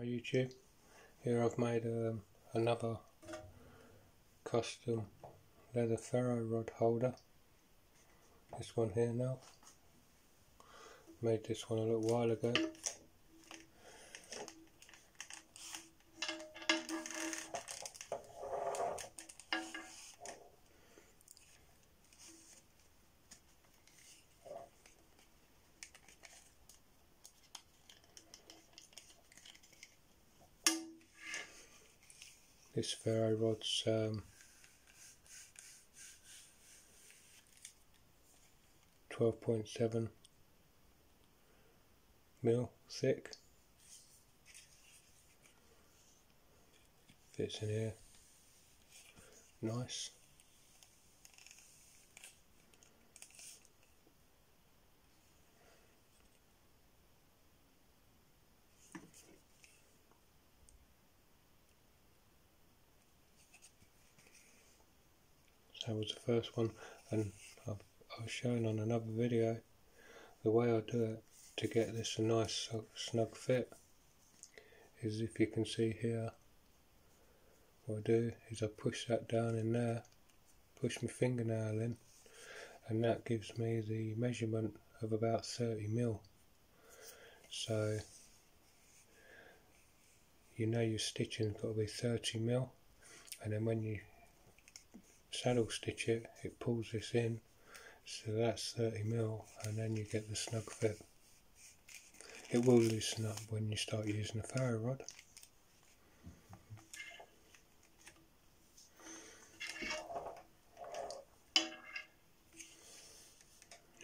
Hi YouTube. Here I've made um, another custom leather ferro rod holder. This one here now. Made this one a little while ago. This ferro rod's um, 12.7 mil thick. Fits in here. Nice. That was the first one and I've, I was showing on another video the way I do it to get this a nice snug fit is if you can see here what I do is I push that down in there push my fingernail in and that gives me the measurement of about 30 mil. So you know your stitching's got to be 30 mil and then when you saddle stitch it, it pulls this in, so that's 30 mil, and then you get the snug fit. It will loosen up when you start using a ferro rod.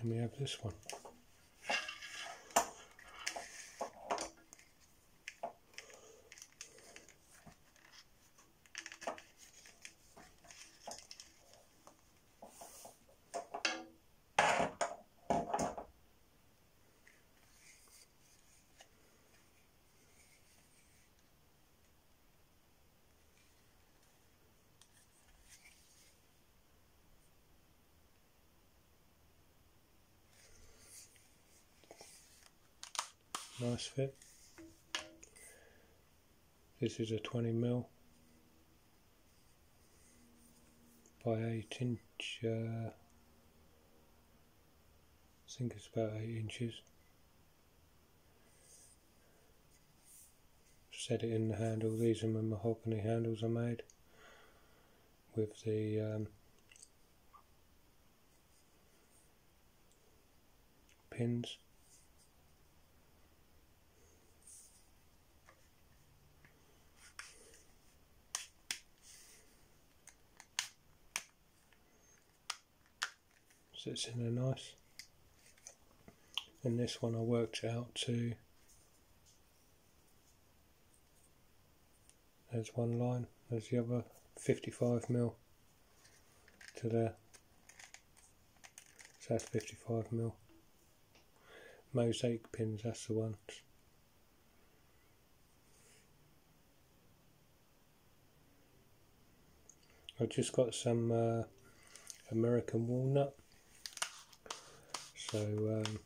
And we have this one. Nice fit. This is a 20 mil by 8 inch, uh, I think it's about 8 inches. Set it in the handle, these are my mahogany handles I made with the um, pins. Sits in there nice. And this one I worked out to there's one line, there's the other 55 mil to there. So that's 55 mil. Mosaic pins, that's the ones. I've just got some uh, American walnut so um,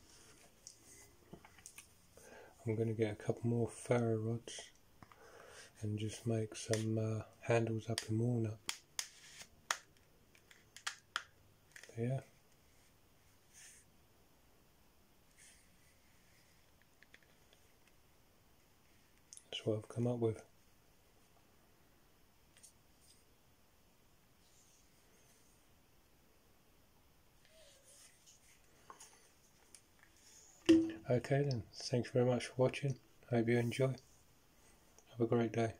I'm going to get a couple more ferro rods and just make some uh, handles up in walnut. Yeah. That's what I've come up with. Okay then, thanks very much for watching. Hope you enjoy. Have a great day.